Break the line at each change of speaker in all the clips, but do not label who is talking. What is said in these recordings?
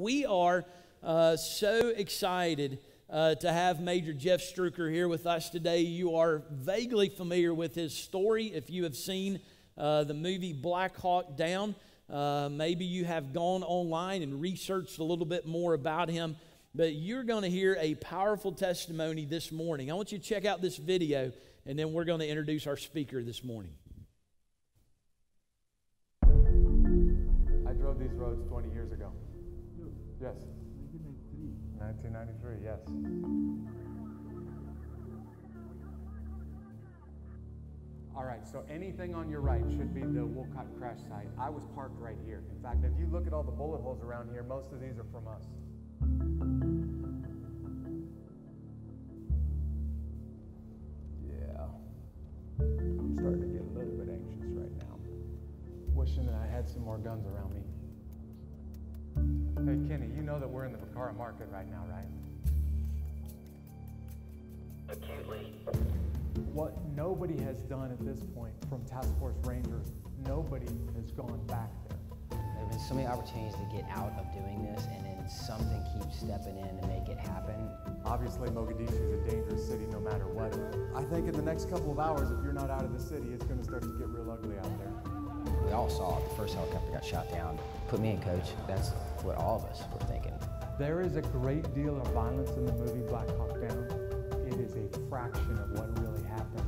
We are uh, so excited uh, to have Major Jeff Struecker here with us today. You are vaguely familiar with his story if you have seen uh, the movie Black Hawk Down. Uh, maybe you have gone online and researched a little bit more about him, but you're going to hear a powerful testimony this morning. I want you to check out this video, and then we're going to introduce our speaker this morning.
I drove these roads 20 years. Yes. 1993, yes. All right, so anything on your right should be the Wolcott crash site. I was parked right here. In fact, if you look at all the bullet holes around here, most of these are from us. Yeah. I'm starting to get a little bit anxious right now. Wishing that I had some more guns around me. Hey, Kenny, you know that we're in the Bakara market right now, right?
acutely.
What nobody has done at this point from Task Force Rangers, nobody has gone back there.
There have been so many opportunities to get out of doing this, and then something keeps stepping in to make it happen.
Obviously, Mogadishu is a dangerous city no matter what. I think in the next couple of hours, if you're not out of the city, it's going to start to get real ugly out there.
We all saw it. The first helicopter got shot down. Put me in, coach. That's what all of us were thinking.
There is a great deal of violence in the movie Black Hawk Down. It is a fraction of what really happened.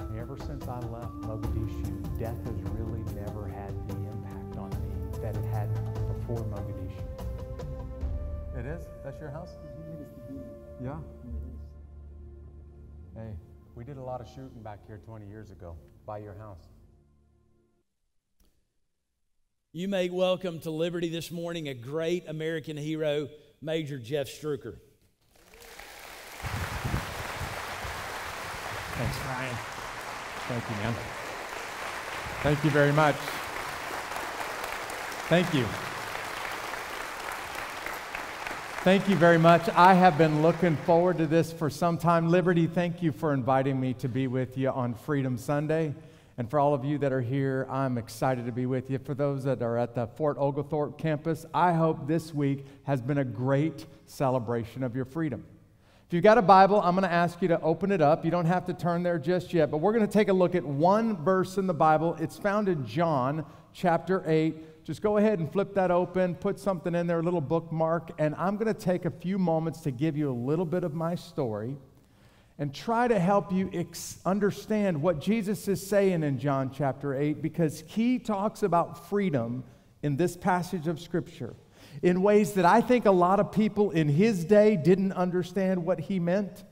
And ever since I left Mogadishu, death has really never had the impact on me that it had before Mogadishu. It is? That's your house? Yeah. Hey, we did a lot of shooting back here 20 years ago by your house.
You may welcome to Liberty this morning a great American hero, Major Jeff Struecker.
Thanks, Ryan. Thank you, man. Thank you very much. Thank you. Thank you very much. I have been looking forward to this for some time. Liberty, thank you for inviting me to be with you on Freedom Sunday. And for all of you that are here, I'm excited to be with you. For those that are at the Fort Oglethorpe campus, I hope this week has been a great celebration of your freedom. If you've got a Bible, I'm going to ask you to open it up. You don't have to turn there just yet, but we're going to take a look at one verse in the Bible. It's found in John chapter 8. Just go ahead and flip that open, put something in there, a little bookmark, and I'm going to take a few moments to give you a little bit of my story and try to help you ex- understand what Jesus is saying in John chapter 8 because he talks about freedom in this passage of Scripture in ways that I think a lot of people in his day didn't understand what he meant.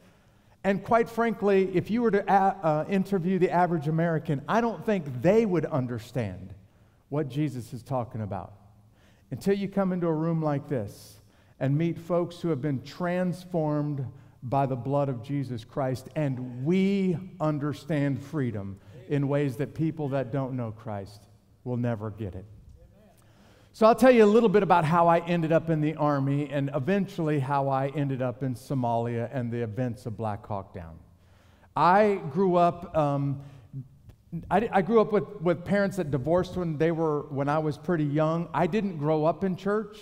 And quite frankly, if you were to a- uh, interview the average American, I don't think they would understand what Jesus is talking about until you come into a room like this and meet folks who have been transformed by the blood of Jesus Christ, and we understand freedom in ways that people that don't know Christ will never get it. So, I'll tell you a little bit about how I ended up in the Army and eventually how I ended up in Somalia and the events of Black Hawk Down. I grew up. Um, I, I, grew up with, with parents that divorced when they were when I was pretty young. I didn't grow up in church.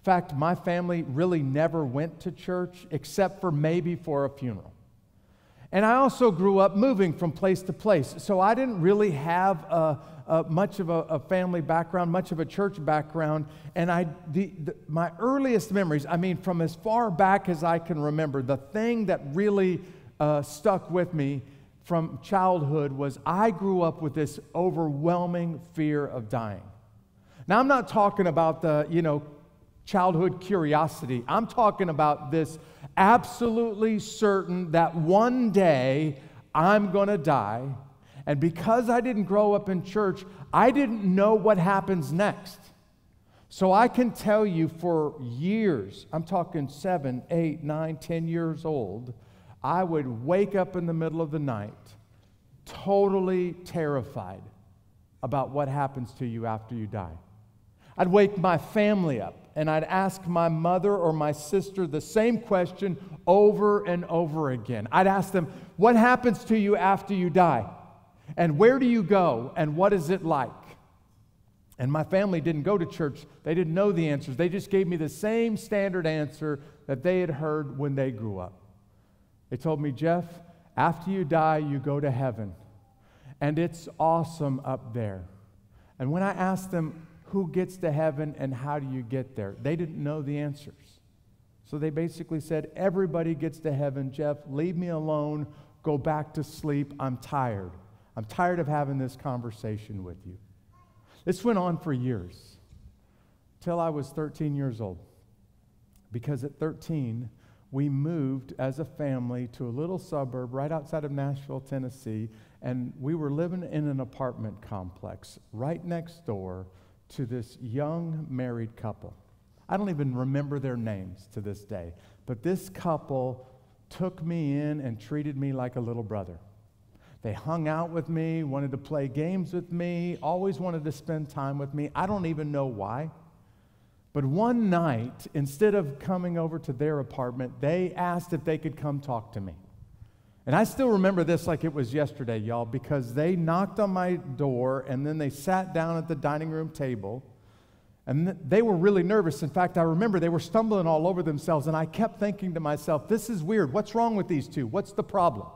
In fact, my family really never went to church except for maybe for a funeral. And I also grew up moving from place to place. So I didn't really have a, a much of a, a, family background, much of a church background. And I, the, the, my earliest memories, I mean, from as far back as I can remember, the thing that really uh, stuck with me from childhood was I grew up with this overwhelming fear of dying. Now, I'm not talking about the, you know, childhood curiosity. I'm talking about this absolutely certain that one day I'm going to die. And because I didn't grow up in church, I didn't know what happens next. So I can tell you for years, I'm talking seven, eight, nine, ten years old, I would wake up in the middle of the night totally terrified about what happens to you after you die. I'd wake my family up and I'd ask my mother or my sister the same question over and over again. I'd ask them, What happens to you after you die? And where do you go? And what is it like? And my family didn't go to church. They didn't know the answers. They just gave me the same standard answer that they had heard when they grew up. They told me, Jeff, after you die, you go to heaven. And it's awesome up there. And when I asked them, who gets to heaven and how do you get there? They didn't know the answers. So they basically said, Everybody gets to heaven. Jeff, leave me alone. Go back to sleep. I'm tired. I'm tired of having this conversation with you. This went on for years till I was 13 years old. Because at 13, we moved as a family to a little suburb right outside of Nashville, Tennessee, and we were living in an apartment complex right next door to this young married couple. I don't even remember their names to this day, but this couple took me in and treated me like a little brother. They hung out with me, wanted to play games with me, always wanted to spend time with me. I don't even know why. But one night, instead of coming over to their apartment, they asked if they could come talk to me. And I still remember this like it was yesterday, y'all, because they knocked on my door and then they sat down at the dining room table. And they were really nervous. In fact, I remember they were stumbling all over themselves. And I kept thinking to myself, this is weird. What's wrong with these two? What's the problem?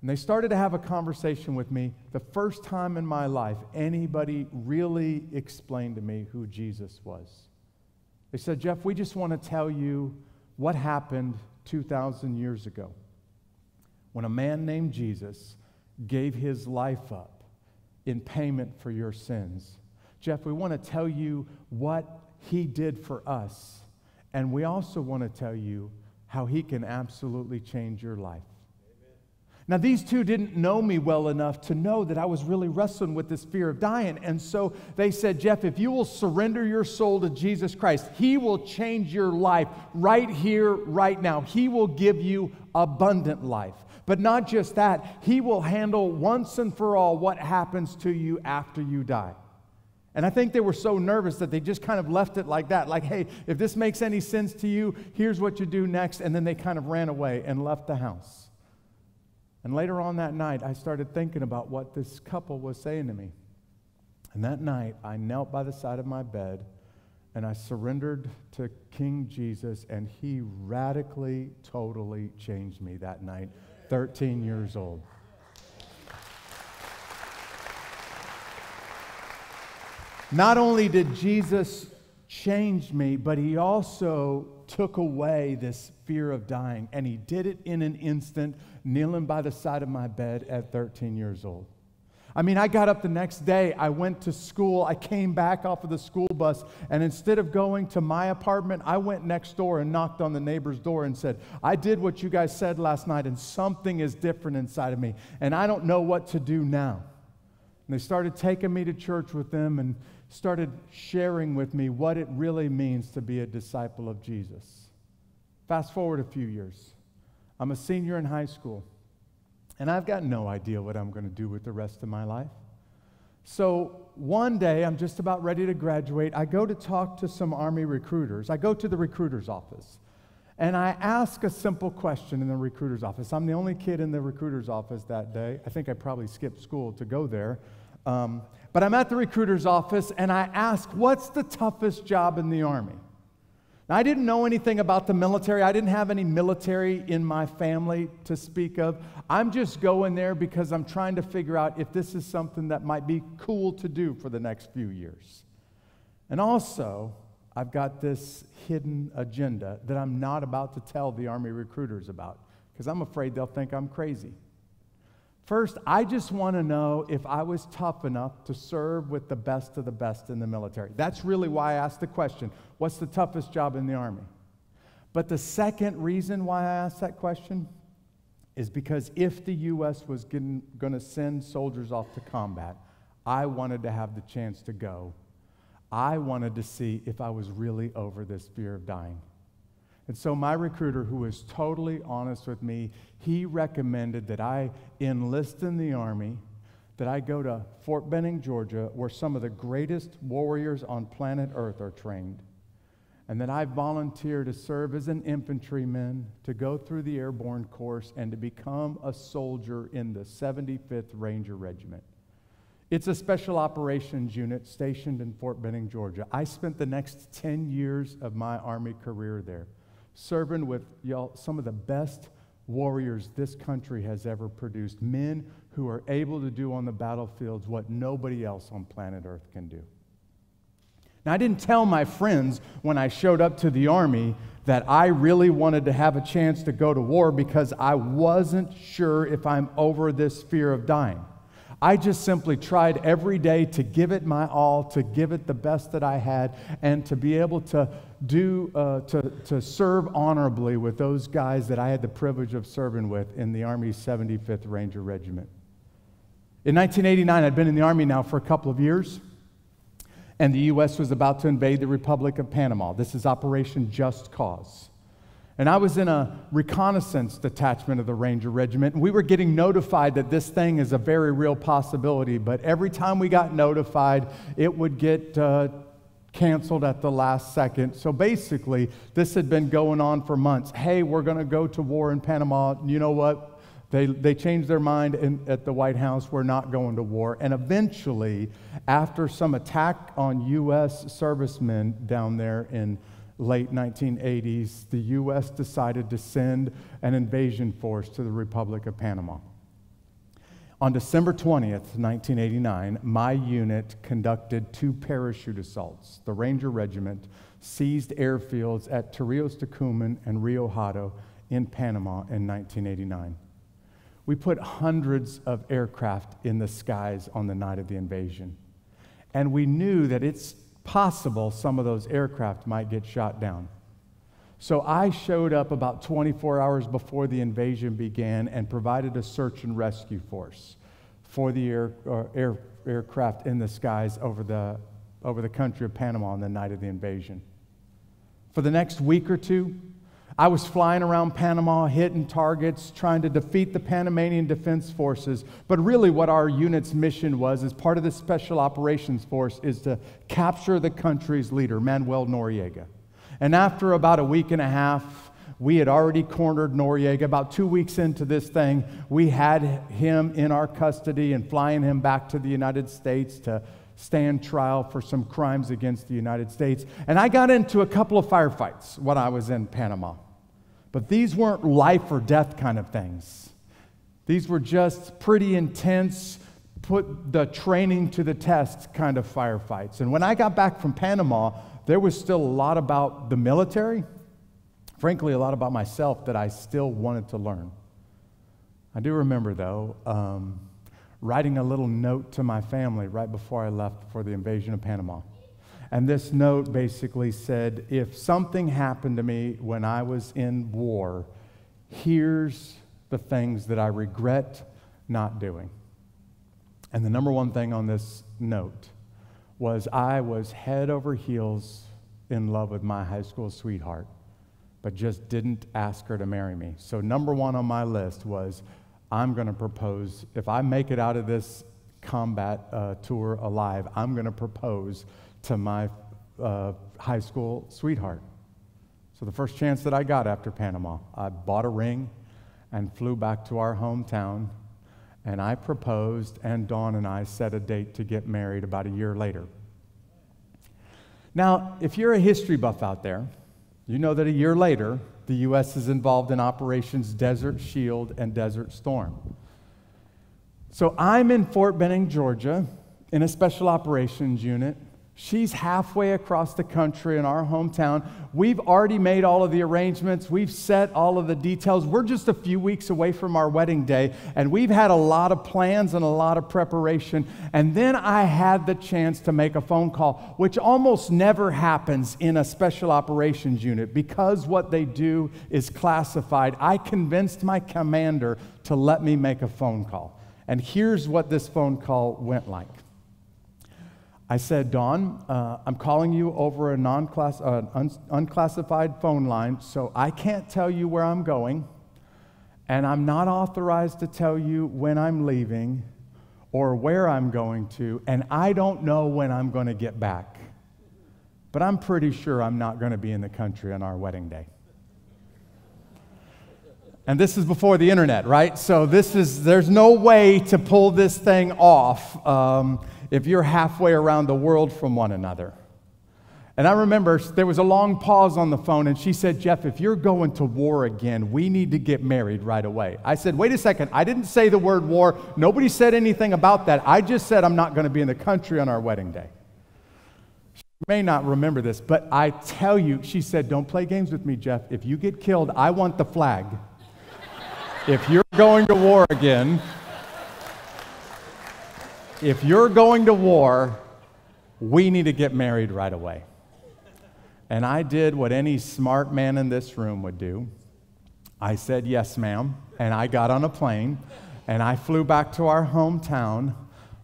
And they started to have a conversation with me. The first time in my life anybody really explained to me who Jesus was. They said, Jeff, we just want to tell you what happened 2,000 years ago when a man named Jesus gave his life up in payment for your sins. Jeff, we want to tell you what he did for us. And we also want to tell you how he can absolutely change your life. Now, these two didn't know me well enough to know that I was really wrestling with this fear of dying. And so they said, Jeff, if you will surrender your soul to Jesus Christ, He will change your life right here, right now. He will give you abundant life. But not just that, He will handle once and for all what happens to you after you die. And I think they were so nervous that they just kind of left it like that. Like, hey, if this makes any sense to you, here's what you do next. And then they kind of ran away and left the house. And later on that night, I started thinking about what this couple was saying to me. And that night, I knelt by the side of my bed and I surrendered to King Jesus, and he radically, totally changed me that night. 13 years old. Not only did Jesus change me, but he also took away this fear of dying. And he did it in an instant, kneeling by the side of my bed at 13 years old. I mean, I got up the next day, I went to school, I came back off of the school bus, and instead of going to my apartment, I went next door and knocked on the neighbor's door and said, I did what you guys said last night, and something is different inside of me, and I don't know what to do now. And they started taking me to church with them and started sharing with me what it really means to be a disciple of Jesus. Fast forward a few years. I'm a senior in high school. And I've got no idea what I'm going to do with the rest of my life. So one day, I'm just about ready to graduate. I go to talk to some Army recruiters. I go to the recruiter's office. And I ask a simple question in the recruiter's office. I'm the only kid in the recruiter's office that day. I think I probably skipped school to go there. Um, but I'm at the recruiter's office and I ask, What's the toughest job in the Army? Now, I didn't know anything about the military. I didn't have any military in my family to speak of. I'm just going there because I'm trying to figure out if this is something that might be cool to do for the next few years. And also, I've got this hidden agenda that I'm not about to tell the Army recruiters about because I'm afraid they'll think I'm crazy. First, I just want to know if I was tough enough to serve with the best of the best in the military. That's really why I asked the question what's the toughest job in the Army? But the second reason why I asked that question is because if the U.S. was going to send soldiers off to combat, I wanted to have the chance to go. I wanted to see if I was really over this fear of dying. And so, my recruiter, who was totally honest with me, he recommended that I enlist in the Army, that I go to Fort Benning, Georgia, where some of the greatest warriors on planet Earth are trained, and that I volunteer to serve as an infantryman, to go through the airborne course, and to become a soldier in the 75th Ranger Regiment. It's a special operations unit stationed in Fort Benning, Georgia. I spent the next 10 years of my Army career there, serving with y'all some of the best warriors this country has ever produced, men who are able to do on the battlefields what nobody else on planet Earth can do. Now, I didn't tell my friends when I showed up to the Army that I really wanted to have a chance to go to war because I wasn't sure if I'm over this fear of dying. I just simply tried every day to give it my all, to give it the best that I had, and to be able to do, uh, to, to serve honorably with those guys that I had the privilege of serving with in the Army's 75th Ranger Regiment. In 1989, I'd been in the Army now for a couple of years, and the U.S. was about to invade the Republic of Panama. This is Operation Just Cause. And I was in a reconnaissance detachment of the Ranger Regiment, and we were getting notified that this thing is a very real possibility. But every time we got notified, it would get uh, canceled at the last second. So basically, this had been going on for months. Hey, we're going to go to war in Panama. You know what? They, they changed their mind in, at the White House. We're not going to war. And eventually, after some attack on U.S. servicemen down there in late 1980s, the U.S. decided to send an invasion force to the Republic of Panama. On December 20th, 1989, my unit conducted two parachute assaults. The Ranger Regiment seized airfields at Torrijos Tocumen and Rio Hato in Panama in 1989. We put hundreds of aircraft in the skies on the night of the invasion. And we knew that it's possible some of those aircraft might get shot down. So I showed up about 24 hours before the invasion began and provided a search and rescue force for the air, uh, air, aircraft in the skies over the, over the country of Panama on the night of the invasion. For the next week or two, I was flying around Panama, hitting targets, trying to defeat the Panamanian Defense Forces. But really, what our unit's mission was, as part of the Special Operations Force, is to capture the country's leader, Manuel Noriega. And after about a week and a half, we had already cornered Noriega. About two weeks into this thing, we had him in our custody and flying him back to the United States to stand trial for some crimes against the United States. And I got into a couple of firefights when I was in Panama. But these weren't life or death kind of things. These were just pretty intense, put the training to the test kind of firefights. And when I got back from Panama, there was still a lot about the military, frankly, a lot about myself that I still wanted to learn. I do remember, though, um, writing a little note to my family right before I left for the invasion of Panama. And this note basically said if something happened to me when I was in war, here's the things that I regret not doing. And the number one thing on this note was I was head over heels in love with my high school sweetheart, but just didn't ask her to marry me. So, number one on my list was I'm going to propose, if I make it out of this combat uh, tour alive, I'm going to propose to my uh, high school sweetheart. So the first chance that I got after Panama, I bought a ring and flew back to our hometown. And I proposed, and Dawn and I set a date to get married about a year later. Now, if you're a history buff out there, you know that a year later, the U.S. is involved in Operations Desert Shield and Desert Storm. So I'm in Fort Benning, Georgia, in a special operations unit She's halfway across the country in our hometown. We've already made all of the arrangements. We've set all of the details. We're just a few weeks away from our wedding day, and we've had a lot of plans and a lot of preparation. And then I had the chance to make a phone call, which almost never happens in a special operations unit because what they do is classified. I convinced my commander to let me make a phone call. And here's what this phone call went like. I said, Dawn, uh, I'm calling you over a non-class, uh, un- unclassified phone line, so I can't tell you where I'm going, and I'm not authorized to tell you when I'm leaving or where I'm going to, and I don't know when I'm going to get back. But I'm pretty sure I'm not going to be in the country on our wedding day. And this is before the internet, right? So this is, there's no way to pull this thing off um, if you're halfway around the world from one another. And I remember there was a long pause on the phone, and she said, Jeff, if you're going to war again, we need to get married right away. I said, wait a second, I didn't say the word war. Nobody said anything about that. I just said I'm not going to be in the country on our wedding day. She may not remember this, but I tell you, she said, don't play games with me, Jeff. If you get killed, I want the flag if you're going to war again, if you're going to war, we need to get married right away. And I did what any smart man in this room would do. I said, Yes, ma'am. And I got on a plane and I flew back to our hometown.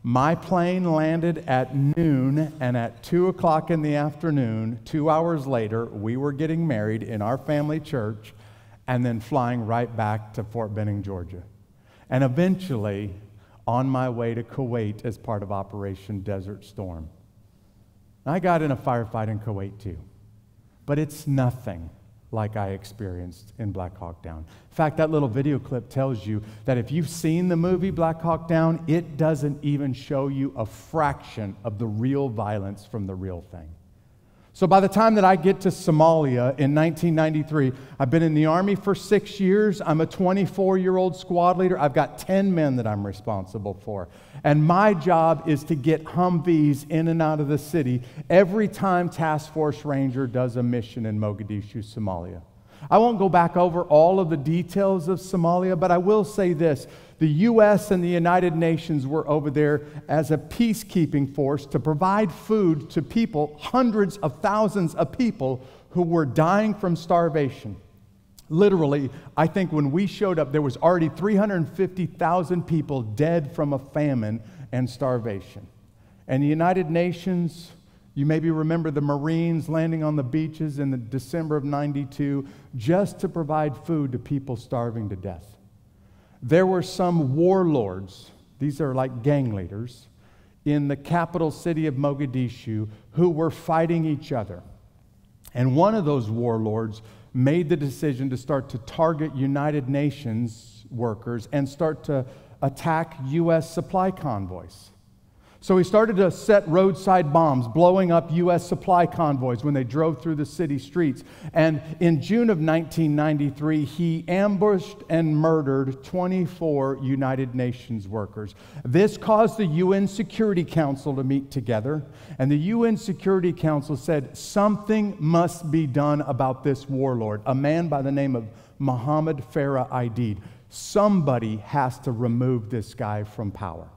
My plane landed at noon, and at 2 o'clock in the afternoon, two hours later, we were getting married in our family church and then flying right back to Fort Benning, Georgia. And eventually, on my way to Kuwait as part of Operation Desert Storm. I got in a firefight in Kuwait too, but it's nothing like I experienced in Black Hawk Down. In fact, that little video clip tells you that if you've seen the movie Black Hawk Down, it doesn't even show you a fraction of the real violence from the real thing. So by the time that I get to Somalia in 1993, I've been in the Army for six years. I'm a 24 year old squad leader. I've got 10 men that I'm responsible for. And my job is to get Humvees in and out of the city every time Task Force Ranger does a mission in Mogadishu, Somalia. I won't go back over all of the details of Somalia, but I will say this the U.S. and the United Nations were over there as a peacekeeping force to provide food to people, hundreds of thousands of people who were dying from starvation. Literally, I think when we showed up, there was already 350,000 people dead from a famine and starvation. And the United Nations, you maybe remember the Marines landing on the beaches in the December of 92 just to provide food to people starving to death there were some warlords, these are like gang leaders, in the capital city of Mogadishu who were fighting each other. And one of those warlords made the decision to start to target United Nations workers and start to attack U.S. supply convoys. So he started to set roadside bombs, blowing up U.S. supply convoys when they drove through the city streets. And in June of 1993, he ambushed and murdered 24 United Nations workers. This caused the UN Security Council to meet together. And the UN Security Council said something must be done about this warlord, a man by the name of Mohammed Farah Aidid. Somebody has to remove this guy from power.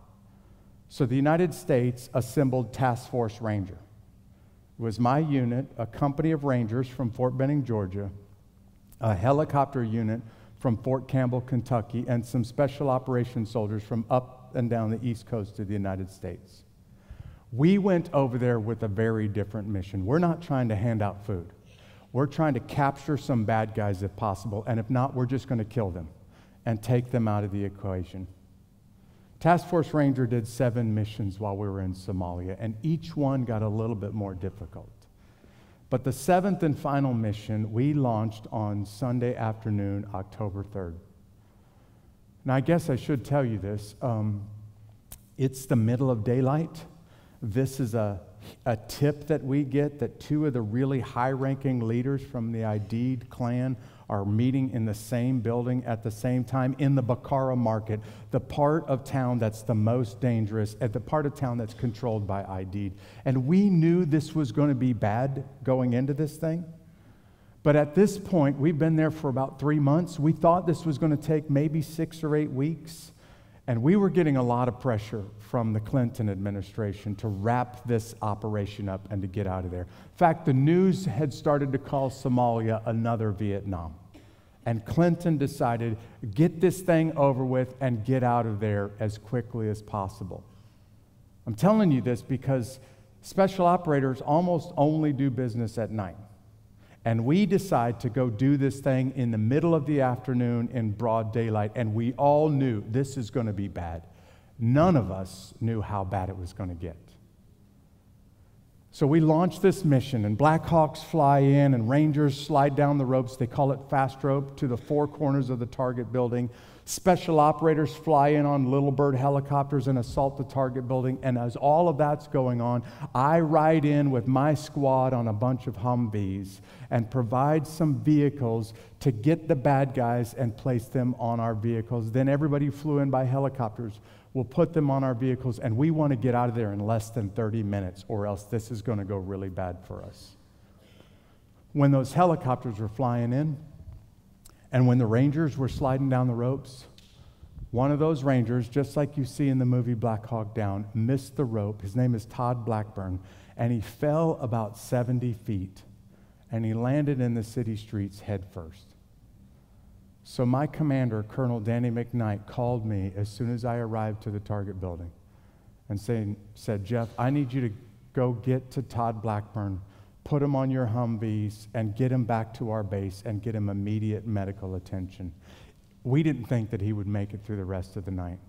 So the United States assembled Task Force Ranger. It was my unit, a company of Rangers from Fort Benning, Georgia, a helicopter unit from Fort Campbell, Kentucky, and some special operations soldiers from up and down the east coast of the United States. We went over there with a very different mission. We're not trying to hand out food. We're trying to capture some bad guys if possible, and if not, we're just going to kill them and take them out of the equation. Task Force Ranger did seven missions while we were in Somalia, and each one got a little bit more difficult. But the seventh and final mission we launched on Sunday afternoon, October 3rd. Now, I guess I should tell you this. Um, it's the middle of daylight. This is a, a tip that we get that two of the really high ranking leaders from the Aidid clan are meeting in the same building at the same time in the Bakara market, the part of town that's the most dangerous, at the part of town that's controlled by Aidid. And we knew this was going to be bad going into this thing. But at this point, we've been there for about three months. We thought this was going to take maybe six or eight weeks. And we were getting a lot of pressure from the Clinton administration to wrap this operation up and to get out of there. In fact, the news had started to call Somalia another Vietnam. And Clinton decided, get this thing over with and get out of there as quickly as possible. I'm telling you this because special operators almost only do business at night. And we decide to go do this thing in the middle of the afternoon in broad daylight. And we all knew this is going to be bad. None of us knew how bad it was going to get. So we launch this mission, and Black Hawks fly in, and Rangers slide down the ropes. They call it fast rope to the four corners of the target building. Special operators fly in on Little Bird helicopters and assault the target building. And as all of that's going on, I ride in with my squad on a bunch of Humvees and provide some vehicles to get the bad guys and place them on our vehicles. Then everybody flew in by helicopters. We'll put them on our vehicles, and we want to get out of there in less than 30 minutes, or else this is going to go really bad for us. When those helicopters were flying in, and when the Rangers were sliding down the ropes, one of those Rangers, just like you see in the movie Black Hawk Down, missed the rope. His name is Todd Blackburn, and he fell about 70 feet, and he landed in the city streets head first. So my commander, Colonel Danny McKnight, called me as soon as I arrived to the target building and saying, said, Jeff, I need you to go get to Todd Blackburn put him on your Humvees, and get him back to our base and get him immediate medical attention. We didn't think that he would make it through the rest of the night.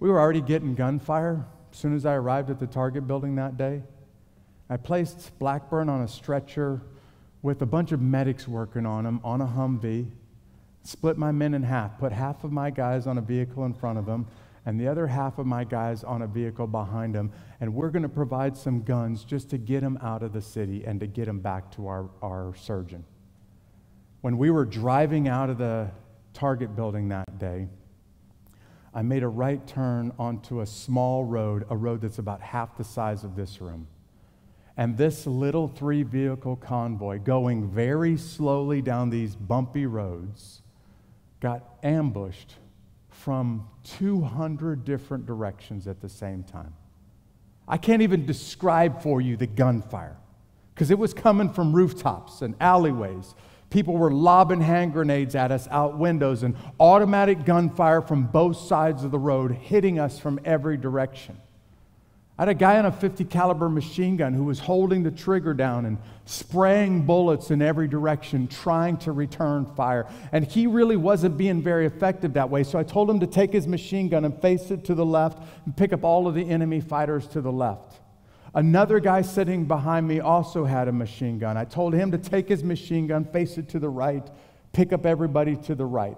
We were already getting gunfire as soon as I arrived at the target building that day. I placed Blackburn on a stretcher with a bunch of medics working on him on a Humvee, split my men in half, put half of my guys on a vehicle in front of them, and the other half of my guys on a vehicle behind them, And we're going to provide some guns just to get them out of the city and to get them back to our, our surgeon. When we were driving out of the Target building that day, I made a right turn onto a small road, a road that's about half the size of this room. And this little three vehicle convoy, going very slowly down these bumpy roads, got ambushed from 200 different directions at the same time. I can't even describe for you the gunfire because it was coming from rooftops and alleyways. People were lobbing hand grenades at us out windows and automatic gunfire from both sides of the road hitting us from every direction. I had a guy on a 50 caliber machine gun who was holding the trigger down and spraying bullets in every direction, trying to return fire. And he really wasn't being very effective that way. So I told him to take his machine gun and face it to the left and pick up all of the enemy fighters to the left. Another guy sitting behind me also had a machine gun. I told him to take his machine gun, face it to the right, pick up everybody to the right.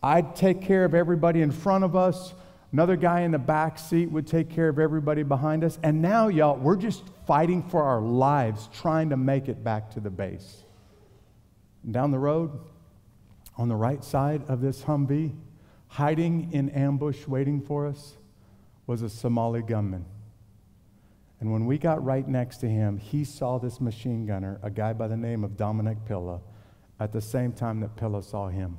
I'd take care of everybody in front of us Another guy in the back seat would take care of everybody behind us. And now, y'all, we're just fighting for our lives, trying to make it back to the base. And down the road, on the right side of this Humvee, hiding in ambush waiting for us, was a Somali gunman. And when we got right next to him, he saw this machine gunner, a guy by the name of Dominic Pilla, at the same time that Pilla saw him.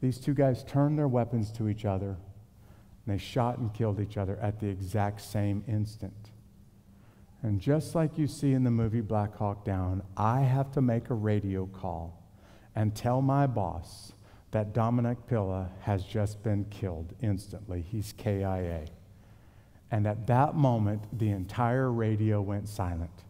These two guys turned their weapons to each other and they shot and killed each other at the exact same instant. And just like you see in the movie Black Hawk Down, I have to make a radio call and tell my boss that Dominic Pilla has just been killed instantly. He's KIA. And at that moment, the entire radio went silent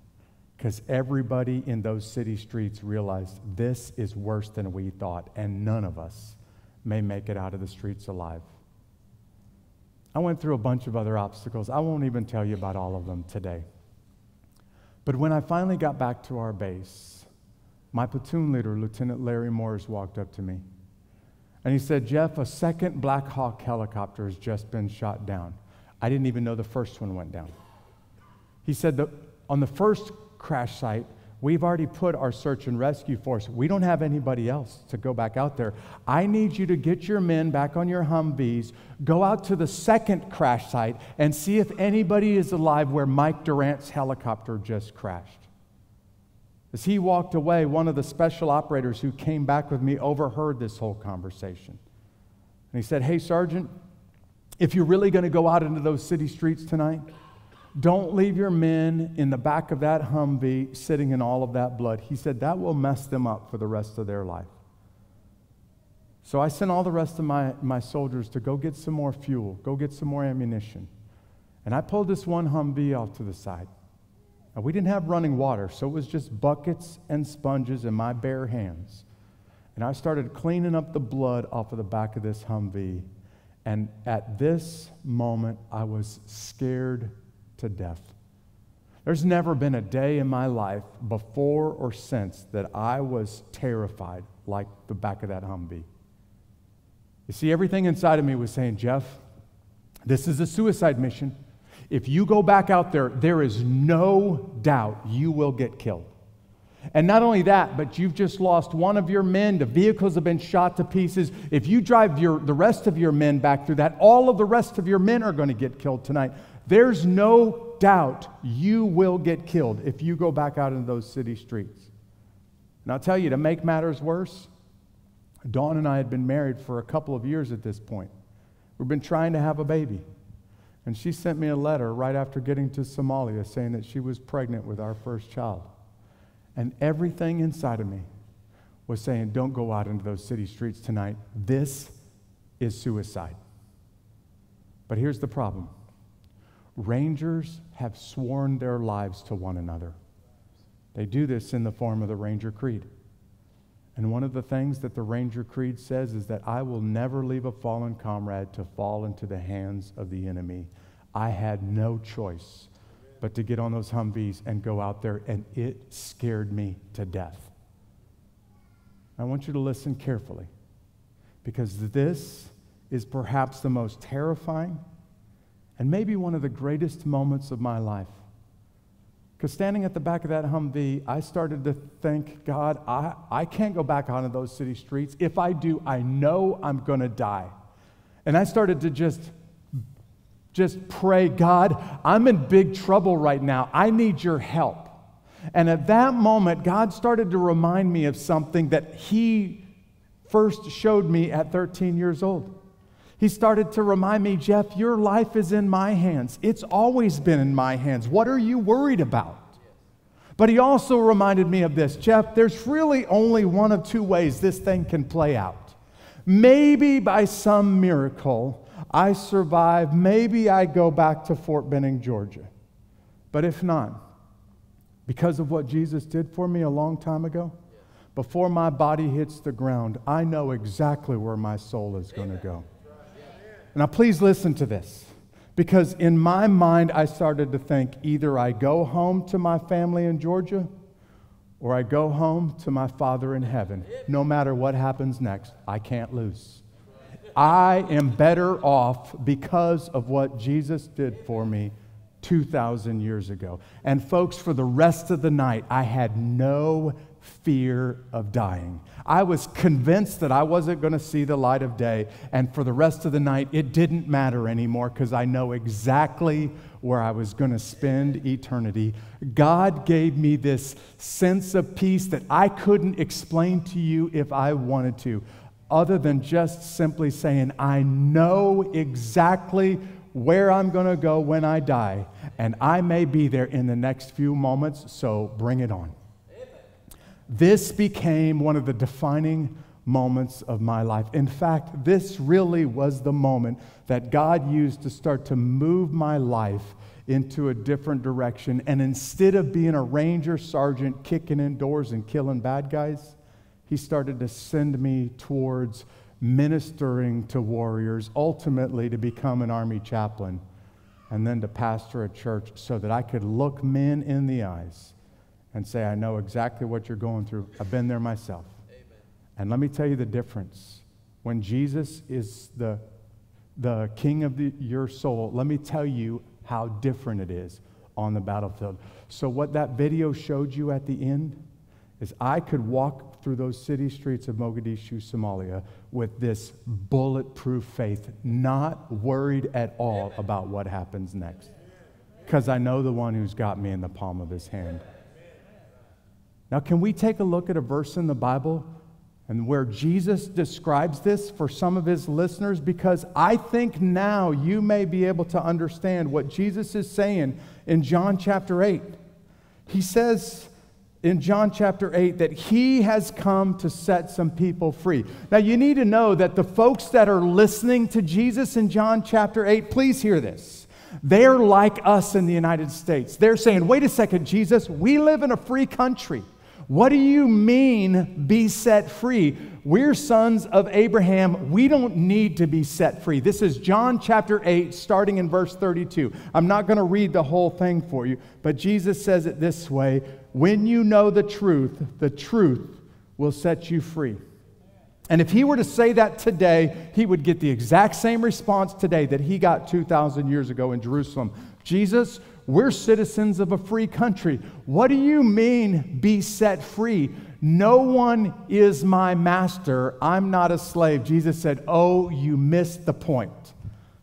because everybody in those city streets realized this is worse than we thought, and none of us may make it out of the streets alive. I went through a bunch of other obstacles. I won't even tell you about all of them today. But when I finally got back to our base, my platoon leader, Lieutenant Larry Moores, walked up to me. And he said, Jeff, a second Black Hawk helicopter has just been shot down. I didn't even know the first one went down. He said that on the first crash site, We've already put our search and rescue force. We don't have anybody else to go back out there. I need you to get your men back on your Humvees, go out to the second crash site, and see if anybody is alive where Mike Durant's helicopter just crashed. As he walked away, one of the special operators who came back with me overheard this whole conversation. And he said, Hey, Sergeant, if you're really going to go out into those city streets tonight, don't leave your men in the back of that Humvee sitting in all of that blood. He said that will mess them up for the rest of their life. So I sent all the rest of my, my soldiers to go get some more fuel, go get some more ammunition. And I pulled this one Humvee off to the side. Now, we didn't have running water, so it was just buckets and sponges in my bare hands. And I started cleaning up the blood off of the back of this Humvee. And at this moment, I was scared to death. There's never been a day in my life before or since that I was terrified like the back of that Humvee. You see, everything inside of me was saying, Jeff, this is a suicide mission. If you go back out there, there is no doubt you will get killed. And not only that, but you've just lost one of your men. The vehicles have been shot to pieces. If you drive your, the rest of your men back through that, all of the rest of your men are going to get killed tonight. There's no doubt you will get killed if you go back out into those city streets. And I'll tell you, to make matters worse, Dawn and I had been married for a couple of years at this point. We've been trying to have a baby. And she sent me a letter right after getting to Somalia saying that she was pregnant with our first child. And everything inside of me was saying, Don't go out into those city streets tonight. This is suicide. But here's the problem Rangers have sworn their lives to one another. They do this in the form of the Ranger Creed. And one of the things that the Ranger Creed says is that I will never leave a fallen comrade to fall into the hands of the enemy. I had no choice but to get on those Humvees and go out there, and it scared me to death. I want you to listen carefully because this is perhaps the most terrifying and maybe one of the greatest moments of my life. Because standing at the back of that Humvee, I started to think, God, I, I can't go back onto those city streets. If I do, I know I'm going to die. And I started to just, just pray, God, I'm in big trouble right now. I need your help. And at that moment, God started to remind me of something that He first showed me at 13 years old. He started to remind me, Jeff, your life is in my hands. It's always been in my hands. What are you worried about? But he also reminded me of this Jeff, there's really only one of two ways this thing can play out. Maybe by some miracle, I survive. Maybe I go back to Fort Benning, Georgia. But if not, because of what Jesus did for me a long time ago, before my body hits the ground, I know exactly where my soul is going to go. Now, please listen to this. Because in my mind, I started to think either I go home to my family in Georgia or I go home to my Father in heaven. No matter what happens next, I can't lose. I am better off because of what Jesus did for me 2,000 years ago. And, folks, for the rest of the night, I had no fear of dying. I was convinced that I wasn't going to see the light of day. And for the rest of the night, it didn't matter anymore because I know exactly where I was going to spend eternity. God gave me this sense of peace that I couldn't explain to you if I wanted to, other than just simply saying, I know exactly where I'm going to go when I die, and I may be there in the next few moments, so bring it on. This became one of the defining moments of my life. In fact, this really was the moment that God used to start to move my life into a different direction. And instead of being a ranger sergeant kicking in doors and killing bad guys, he started to send me towards ministering to warriors, ultimately to become an army chaplain, and then to pastor a church so that I could look men in the eyes and say, I know exactly what you're going through. I've been there myself. Amen. And let me tell you the difference. When Jesus is the, the king of the, your soul, let me tell you how different it is on the battlefield. So, what that video showed you at the end is I could walk through those city streets of Mogadishu, Somalia, with this bulletproof faith, not worried at all about what happens next. Because I know the one who's got me in the palm of his hand. Now, can we take a look at a verse in the Bible and where Jesus describes this for some of his listeners? Because I think now you may be able to understand what Jesus is saying in John chapter 8. He says in John chapter 8 that he has come to set some people free. Now, you need to know that the folks that are listening to Jesus in John chapter 8, please hear this. They're like us in the United States. They're saying, wait a second, Jesus, we live in a free country. What do you mean, be set free? We're sons of Abraham. We don't need to be set free. This is John chapter 8, starting in verse 32. I'm not going to read the whole thing for you, but Jesus says it this way When you know the truth, the truth will set you free. And if he were to say that today, he would get the exact same response today that he got 2,000 years ago in Jerusalem. Jesus, we're citizens of a free country. What do you mean, be set free? No one is my master. I'm not a slave. Jesus said, Oh, you missed the point.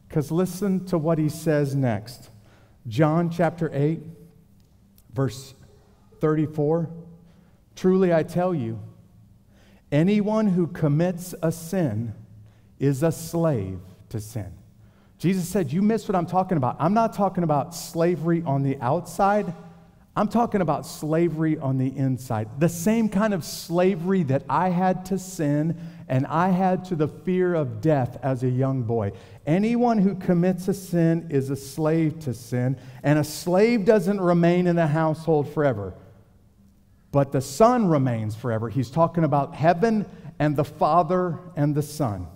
Because listen to what he says next. John chapter 8, verse 34. Truly I tell you, Anyone who commits a sin is a slave to sin. Jesus said, You missed what I'm talking about. I'm not talking about slavery on the outside. I'm talking about slavery on the inside. The same kind of slavery that I had to sin and I had to the fear of death as a young boy. Anyone who commits a sin is a slave to sin, and a slave doesn't remain in the household forever but the Son remains forever. He's talking about heaven and the Father and the Son.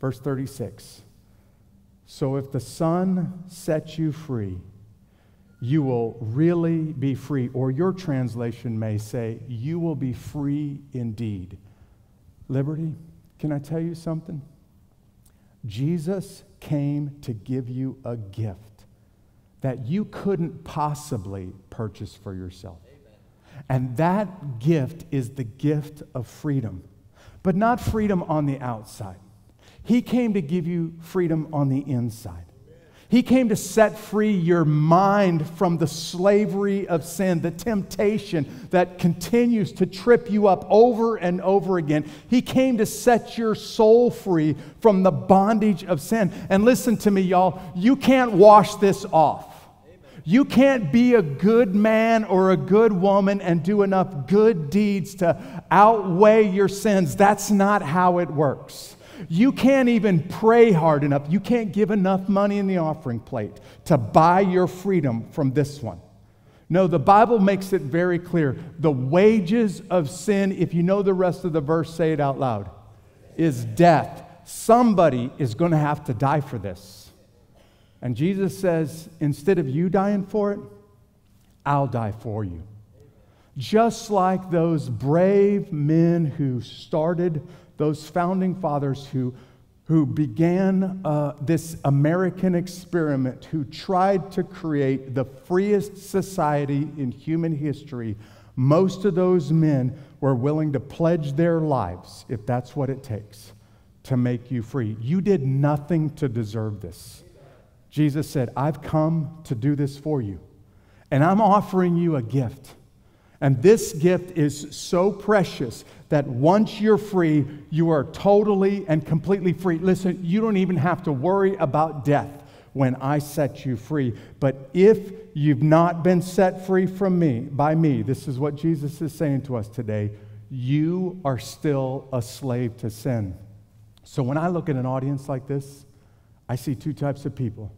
Verse 36. So if the Son sets you free, you will really be free. Or your translation may say, you will be free indeed. Liberty, can I tell you something? Jesus came to give you a gift that you couldn't possibly purchase for yourself. And that gift is the gift of freedom, but not freedom on the outside. He came to give you freedom on the inside. He came to set free your mind from the slavery of sin, the temptation that continues to trip you up over and over again. He came to set your soul free from the bondage of sin. And listen to me, y'all, you can't wash this off. You can't be a good man or a good woman and do enough good deeds to outweigh your sins. That's not how it works. You can't even pray hard enough. You can't give enough money in the offering plate to buy your freedom from this one. No, the Bible makes it very clear. The wages of sin, if you know the rest of the verse, say it out loud, is death. Somebody is going to have to die for this. And Jesus says, instead of you dying for it, I'll die for you. Just like those brave men who started, those founding fathers who, who began uh, this American experiment, who tried to create the freest society in human history, most of those men were willing to pledge their lives, if that's what it takes, to make you free. You did nothing to deserve this. Jesus said, I've come to do this for you, and I'm offering you a gift. And this gift is so precious that once you're free, you are totally and completely free. Listen, you don't even have to worry about death when I set you free. But if you've not been set free from me, by me, this is what Jesus is saying to us today, you are still a slave to sin. So when I look at an audience like this, I see two types of people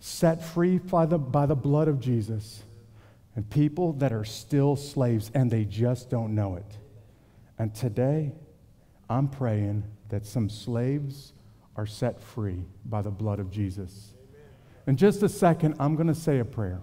set free by the, by the blood of Jesus, and people that are still slaves and they just don't know it. And today, I'm praying that some slaves are set free by the blood of Jesus. In just a second, I'm going to say a prayer.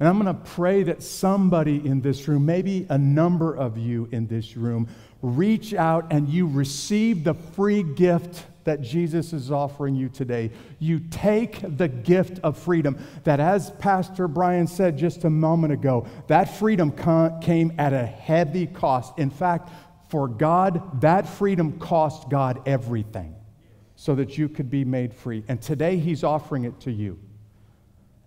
And I'm going to pray that somebody in this room, maybe a number of you in this room, reach out and you receive the free gift that Jesus is offering you today. You take the gift of freedom that, as Pastor Brian said just a moment ago, that freedom came at a heavy cost. In fact, for God, that freedom cost God everything so that you could be made free. And today, He's offering it to you.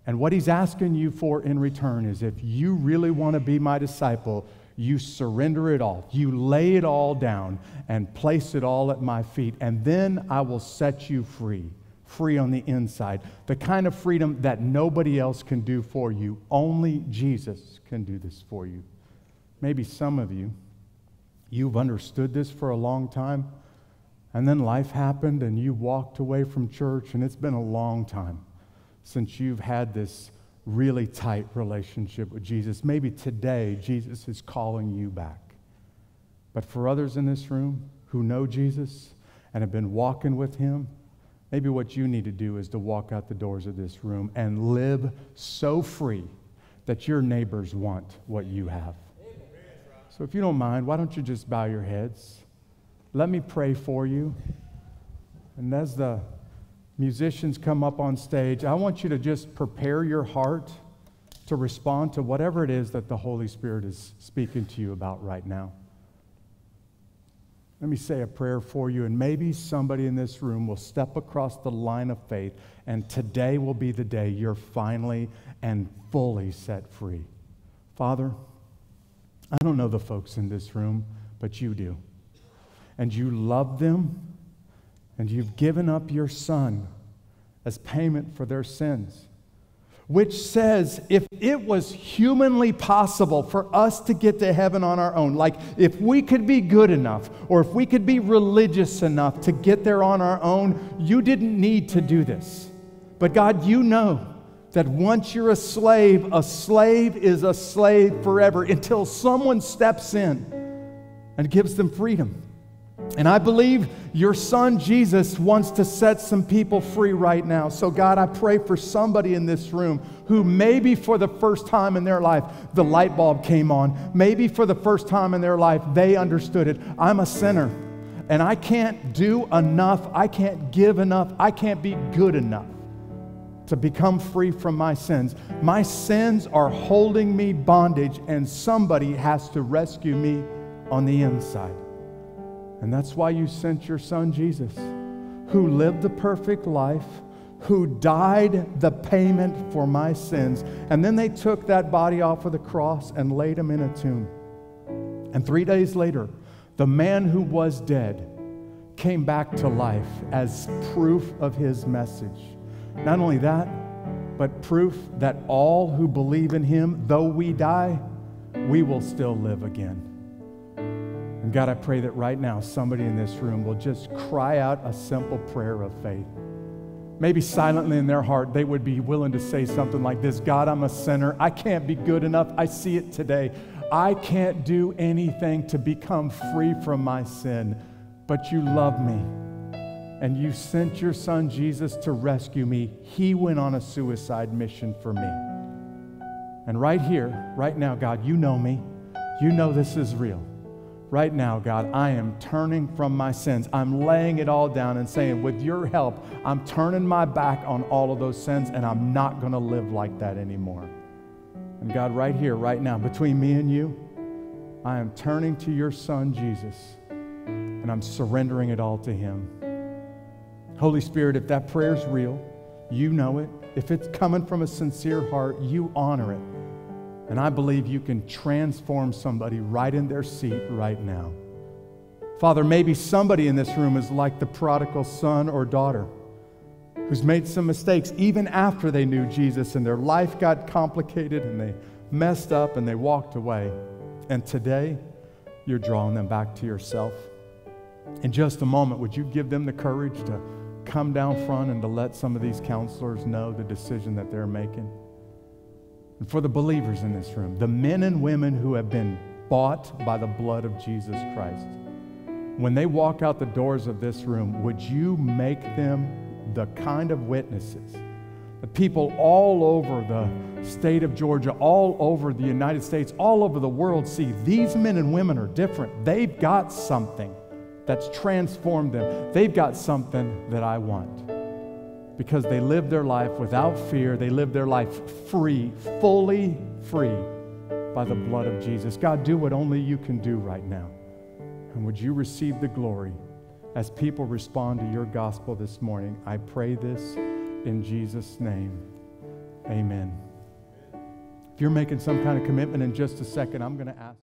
And what He's asking you for in return is if you really want to be my disciple, you surrender it all. You lay it all down and place it all at my feet, and then I will set you free, free on the inside. The kind of freedom that nobody else can do for you. Only Jesus can do this for you. Maybe some of you, you've understood this for a long time, and then life happened and you walked away from church, and it's been a long time since you've had this really tight relationship with Jesus. Maybe today Jesus is calling you back. But for others in this room who know Jesus and have been walking with him, maybe what you need to do is to walk out the doors of this room and live so free that your neighbors want what you have. So if you don't mind, why don't you just bow your heads? Let me pray for you. And as the musicians come up on stage, I want you to just prepare your heart to respond to whatever it is that the Holy Spirit is speaking to you about right now. Let me say a prayer for you, and maybe somebody in this room will step across the line of faith, and today will be the day you're finally and fully set free. Father, I don't know the folks in this room, but you do. And you love them, and you've given up your son as payment for their sins which says if it was humanly possible for us to get to heaven on our own, like if we could be good enough or if we could be religious enough to get there on our own, you didn't need to do this. But God, you know that once you're a slave, a slave is a slave forever until someone steps in and gives them freedom. And I believe your son Jesus wants to set some people free right now. So, God, I pray for somebody in this room who maybe for the first time in their life the light bulb came on. Maybe for the first time in their life they understood it. I'm a sinner and I can't do enough. I can't give enough. I can't be good enough to become free from my sins. My sins are holding me bondage, and somebody has to rescue me on the inside. And that's why you sent your son Jesus, who lived the perfect life, who died the payment for my sins. And then they took that body off of the cross and laid him in a tomb. And three days later, the man who was dead came back to life as proof of his message. Not only that, but proof that all who believe in him, though we die, we will still live again. And God, I pray that right now somebody in this room will just cry out a simple prayer of faith. Maybe silently in their heart, they would be willing to say something like this God, I'm a sinner. I can't be good enough. I see it today. I can't do anything to become free from my sin, but you love me. And you sent your son Jesus to rescue me. He went on a suicide mission for me. And right here, right now, God, you know me. You know this is real. Right now, God, I am turning from my sins. I'm laying it all down and saying, with your help, I'm turning my back on all of those sins and I'm not going to live like that anymore. And God, right here, right now, between me and you, I am turning to your Son, Jesus, and I'm surrendering it all to Him. Holy Spirit, if that prayer is real, you know it. If it's coming from a sincere heart, you honor it. And I believe you can transform somebody right in their seat right now. Father, maybe somebody in this room is like the prodigal son or daughter who's made some mistakes even after they knew Jesus and their life got complicated and they messed up and they walked away. And today, you're drawing them back to yourself. In just a moment, would you give them the courage to come down front and to let some of these counselors know the decision that they're making? And for the believers in this room, the men and women who have been bought by the blood of Jesus Christ, when they walk out the doors of this room, would you make them the kind of witnesses that people all over the state of Georgia, all over the United States, all over the world see these men and women are different. They've got something that's transformed them, they've got something that I want because they live their life without fear. They live their life free, fully free by the blood of Jesus. God, do what only you can do right now. And would you receive the glory as people respond to your gospel this morning? I pray this in Jesus' name. Amen. If you're making some kind of commitment in just a second, I'm going to ask.